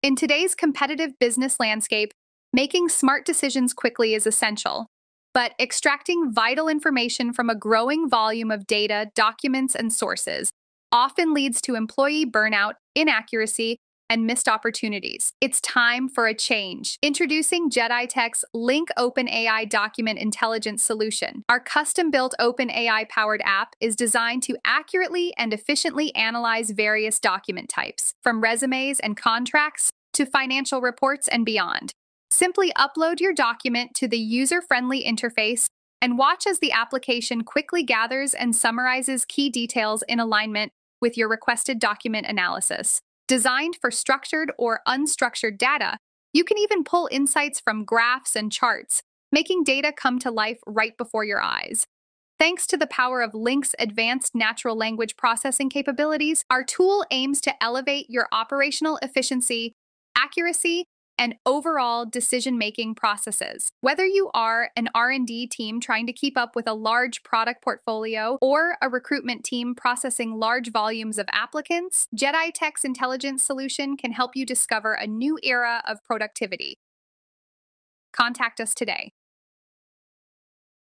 In today's competitive business landscape, making smart decisions quickly is essential. But extracting vital information from a growing volume of data, documents, and sources often leads to employee burnout, inaccuracy, and missed opportunities. It's time for a change. Introducing Jedi Tech's Lynk OpenAI Document Intelligence Solution. Our custom built OpenAI powered app is designed to accurately and efficiently analyze various document types, from resumes and contracts to financial reports and beyond. Simply upload your document to the user friendly interface and watch as the application quickly gathers and summarizes key details in alignment with your requested document analysis. Designed for structured or unstructured data, you can even pull insights from graphs and charts, making data come to life right before your eyes. Thanks to the power of Lynk's advanced natural language processing capabilities, our tool aims to elevate your operational efficiency, accuracy, and overall decision-making processes. Whether you are an R&D team trying to keep up with a large product portfolio or a recruitment team processing large volumes of applicants, JediTeck's intelligence solution can help you discover a new era of productivity. Contact us today.